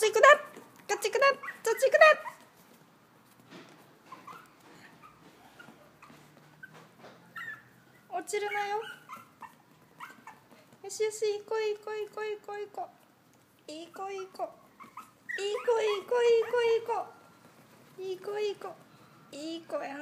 ち行くな。こっち行くな。そっち行くな。落ちるなよ。よしよし行こう行こう行こう行こう行こう。行こう行こう行こう行こう行こう行こう行こう行こう行こうやな。